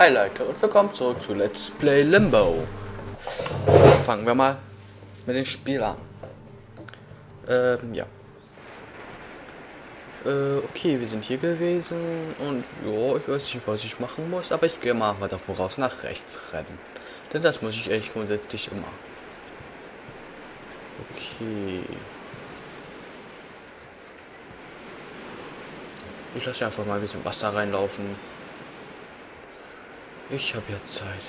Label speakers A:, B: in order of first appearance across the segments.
A: Hi Leute und willkommen zurück zu Let's Play Limbo. Fangen wir mal mit dem Spiel an. Ähm, ja. Äh, okay, wir sind hier gewesen und ja, ich weiß nicht, was ich machen muss, aber ich gehe mal weiter voraus nach rechts rennen. Denn das muss ich eigentlich grundsätzlich immer. Okay. Ich lasse einfach mal ein bisschen Wasser reinlaufen. Ich habe ja Zeit.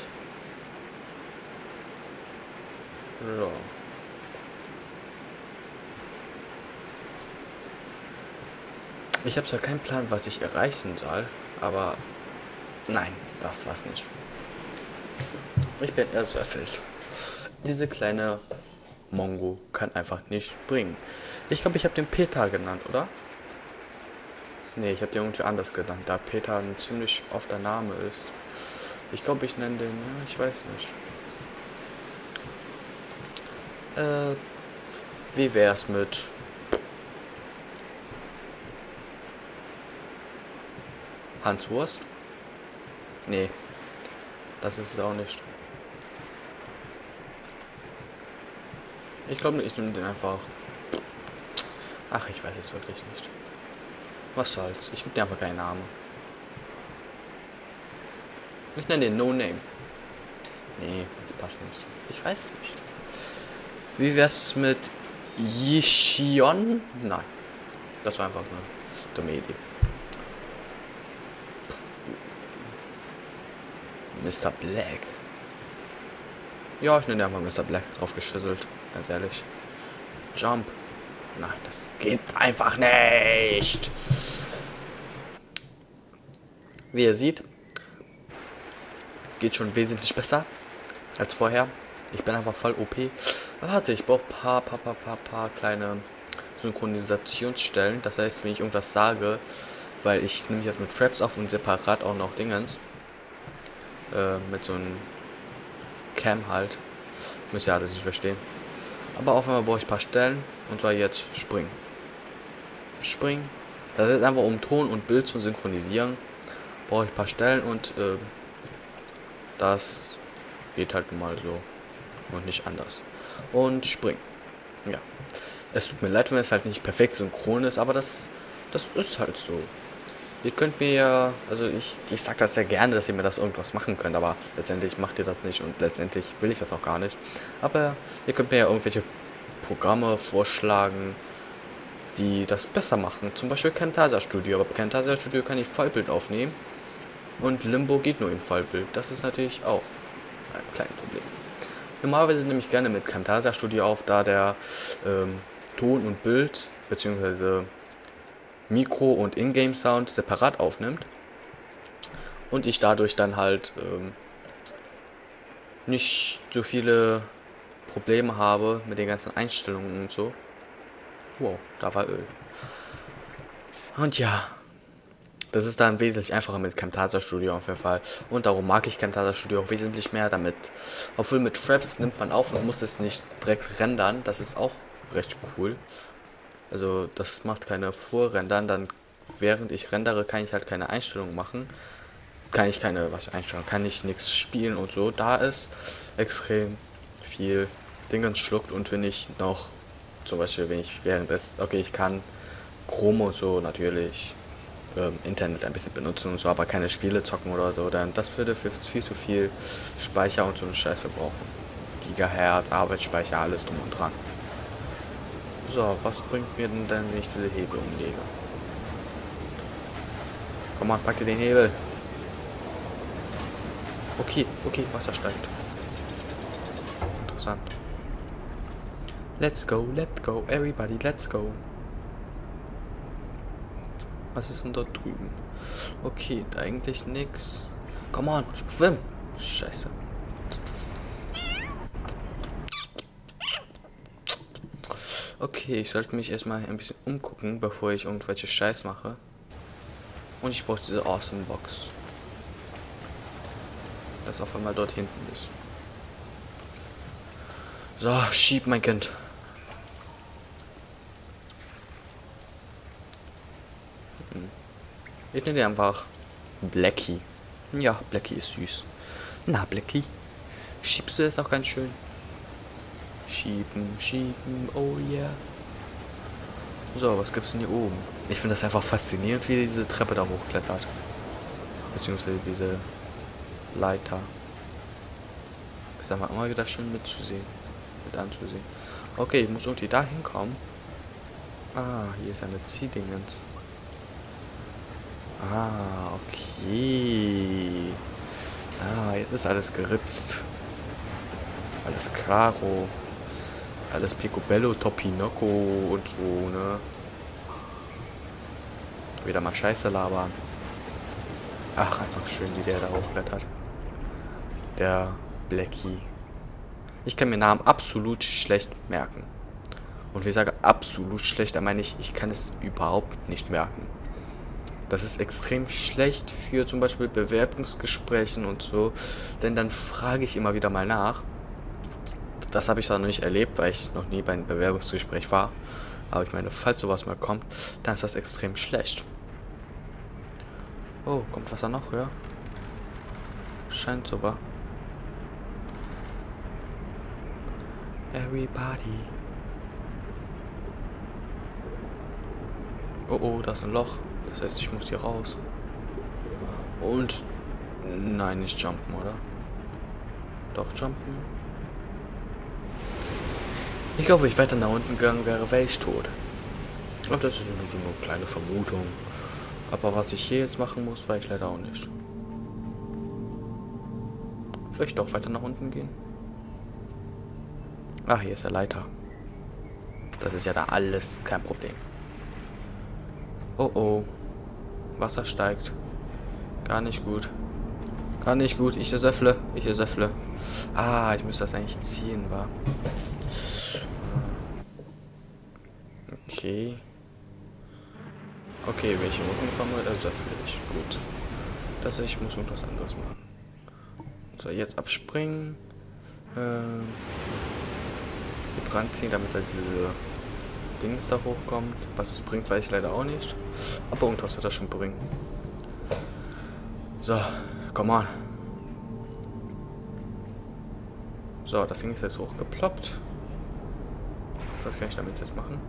A: So. Ich habe zwar keinen Plan, was ich erreichen soll, aber nein, das war's nicht. Ich bin erfüllt. Diese kleine Mongo kann einfach nicht springen. Ich glaube, ich habe den Peter genannt, oder? Nee, ich habe den irgendwie anders genannt, da Peter ein ziemlich oft der Name ist. Ich glaube, ich nenne den, ja, ich weiß nicht. Äh, wie wär's mit Hans Wurst? Nee, das ist es auch nicht. Ich glaube, ich nehme den einfach. Ach, ich weiß es wirklich nicht. Was soll's? Ich gebe dir einfach keinen Namen. Ich nenne den No Name. Nee, das passt nicht. Ich weiß nicht. Wie wär's mit Yishion? Nein. Das war einfach eine dumme Idee. Mr. Black. Ja, ich nenne einfach Mr. Black draufgeschüsselt. Ganz ehrlich. Jump. Nein, das geht einfach nicht. Wie ihr seht, geht schon wesentlich besser als vorher. Ich bin einfach voll OP. Warte, ich brauche paar, paar, paar, paar, paar kleine Synchronisationsstellen. Das heißt, wenn ich irgendwas sage, weil ich nehme jetzt mit Fraps auf und separat auch noch Dingens. Äh, mit so einem Cam halt. Müsst ihr alles nicht verstehen. Aber auf einmal brauche ich ein paar Stellen. Und zwar jetzt springen. Springen. Das ist einfach um Ton und Bild zu synchronisieren. Brauche ich ein paar Stellen und äh, das geht halt mal so und nicht anders. Und springen. Ja. Es tut mir leid, wenn es halt nicht perfekt synchron ist, aber das, das ist halt so. Ihr könnt mir ja, also ich, ich sag das sehr gerne, dass ihr mir das irgendwas machen könnt, aber letztendlich macht ihr das nicht und letztendlich will ich das auch gar nicht. Aber ihr könnt mir ja irgendwelche Programme vorschlagen, die das besser machen. Zum Beispiel Camtasia Studio, aber Camtasia Studio kann ich Vollbild aufnehmen und Limbo geht nur in Vollbild. Das ist natürlich auch ein kleines Problem. Normalerweise nehme ich gerne mit Camtasia Studio auf, da der ähm, Ton und Bild bzw. Mikro und Ingame Sound separat aufnimmt und ich dadurch dann halt ähm, nicht so viele Probleme habe mit den ganzen Einstellungen und so. Wow, da war Öl. Und ja, das ist dann wesentlich einfacher mit Camtasia Studio auf jeden Fall. Und darum mag ich Camtasia Studio auch wesentlich mehr damit. Obwohl mit Fraps nimmt man auf und muss es nicht direkt rendern. Das ist auch recht cool. Also das macht keine Vorrendern. Dann während ich rendere, kann ich halt keine Einstellungen machen. Kann ich keine, was Einstellungen, kann ich nichts spielen und so. Da ist extrem viel Dingens schluckt und wenn ich noch, zum Beispiel wenn ich während des, okay, ich kann Chrome und so natürlich ähm, Internet ein bisschen benutzen und so, aber keine Spiele zocken oder so, dann das würde viel, viel zu viel Speicher und so einen Scheiß verbrauchen. Gigahertz, Arbeitsspeicher, alles drum und dran. So, was bringt mir denn dann, wenn ich diese Hebel umlege? Komm mal, pack dir den Hebel. Okay, okay, Wasser steigt. Interessant. Let's go, let's go, everybody, let's go. Was ist denn dort drüben? Okay, eigentlich nix. Come on, schwimm. Scheiße. Okay, ich sollte mich erstmal ein bisschen umgucken, bevor ich irgendwelche Scheiß mache. Und ich brauche diese Awesome Box. Das auf einmal dort hinten ist. So, schieb mein Kind. Ich nenne die einfach Blackie. Ja, Blackie ist süß. Na, Blackie. Schiebse ist auch ganz schön. Schieben, schieben, oh yeah. So, was gibt's denn hier oben? Ich finde das einfach faszinierend, wie diese Treppe da hochklettert. Beziehungsweise diese Leiter. Ist einfach immer wieder schön mitzusehen. Mit anzusehen. Okay, ich muss irgendwie da hinkommen. Ah, hier ist eine Ziehdingens. Ah, okay. Ah, jetzt ist alles geritzt. Alles claro. Alles Picobello, Topinocco und so, ne? Wieder mal Scheiße labern. Ach, einfach schön, wie der da hochblättert. Der Blackie. Ich kann mir Namen absolut schlecht merken. Und wie ich sage absolut schlecht, da meine ich, ich kann es überhaupt nicht merken. Das ist extrem schlecht für zum Beispiel Bewerbungsgesprächen und so. Denn dann frage ich immer wieder mal nach. Das habe ich noch nicht erlebt, weil ich noch nie bei einem Bewerbungsgespräch war. Aber ich meine, falls sowas mal kommt, dann ist das extrem schlecht. Oh, kommt Wasser noch höher? Scheint so war. Everybody. Oh oh, da ist ein Loch. Das heißt, ich muss hier raus. Und... Nein, nicht jumpen, oder? Doch, jumpen. Ich glaube, ich weiter nach unten gegangen wäre, wäre ich tot. Und das ist nur so eine kleine Vermutung. Aber was ich hier jetzt machen muss, weiß ich leider auch nicht. Vielleicht doch weiter nach unten gehen. Ach, hier ist der Leiter. Das ist ja da alles kein Problem. Oh oh. Wasser steigt. Gar nicht gut. Gar nicht gut. Ich ersäffle. Ich ersäffle. Ah, ich müsste das eigentlich ziehen, war. Okay. Okay, wenn ich hier unten komme, ersäffle ich. Gut. Das ich muss irgendwas anderes machen. So, jetzt abspringen. Ähm, hier dran ziehen, damit er diese Dings da hochkommt. Was es bringt, weiß ich leider auch nicht. Aber irgendwas wird das schon bringen. So, komm on. So, das Ding ist jetzt hochgeploppt. Was kann ich damit jetzt machen?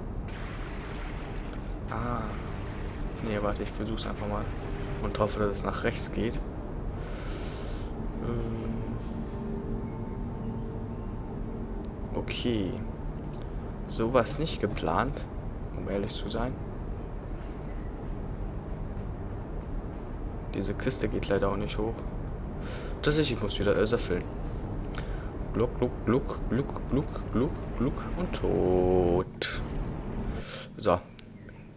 A: Ah. Nee, warte, ich versuch's einfach mal. Und hoffe, dass es nach rechts geht. Ähm. Okay. Sowas nicht geplant, um ehrlich zu sein. Diese Kiste geht leider auch nicht hoch. Das ist, ich muss wieder erfüllen. Gluck, gluck, gluck, gluck, gluck, gluck, gluck und tot. So.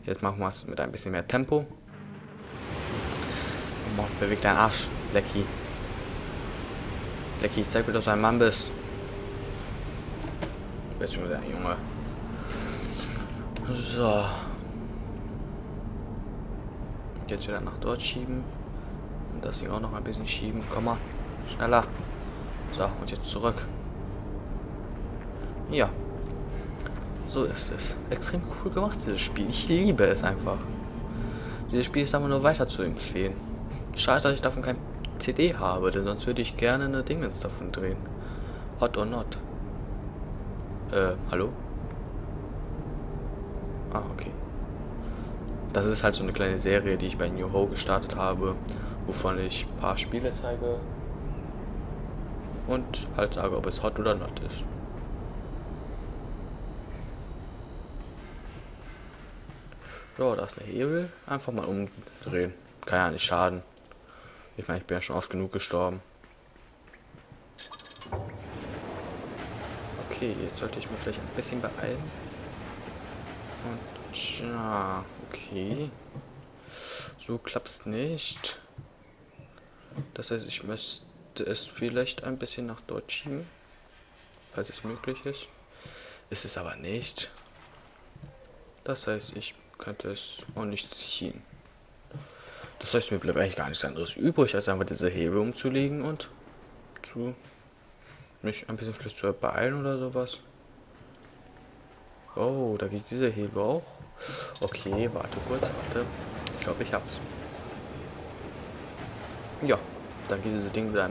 A: Jetzt machen wir es mit ein bisschen mehr Tempo. Und bewegt deinen Arsch, Lecky. Lecky, zeig mir, dass du ein Mann bist. Jetzt schon wieder, Junge. So. Jetzt wieder nach dort schieben. Und das Ding auch noch ein bisschen schieben. Komm mal. Schneller. So, und jetzt zurück. Ja. So ist es. Extrem cool gemacht, dieses Spiel. Ich liebe es einfach. Dieses Spiel ist aber nur weiter zu empfehlen. Schade, dass ich davon kein CD habe, denn sonst würde ich gerne eine Dingens davon drehen. Hot or not. Äh, hallo? Ah, okay. Das ist halt so eine kleine Serie, die ich bei New Ho gestartet habe, wovon ich ein paar Spiele zeige und halt sage, ob es hot oder not ist. So, da ist eine Hebel. Einfach mal umdrehen. Kann ja nicht schaden. Ich meine, ich bin ja schon oft genug gestorben. Okay, jetzt sollte ich mich vielleicht ein bisschen beeilen. Und ja, okay. So klappt's nicht. Das heißt, ich müsste es vielleicht ein bisschen nach dort schieben. Falls es möglich ist. Ist es aber nicht. Das heißt, ich könnte es auch nicht ziehen. Das heißt, mir bleibt eigentlich gar nichts anderes übrig, als einfach diese Hebel umzulegen und zu mich ein bisschen vielleicht zu beeilen oder sowas. Oh, da geht dieser Hebel auch. Okay, warte kurz, warte. Ich glaube, ich hab's. Ja, dann geht dieses Ding wieder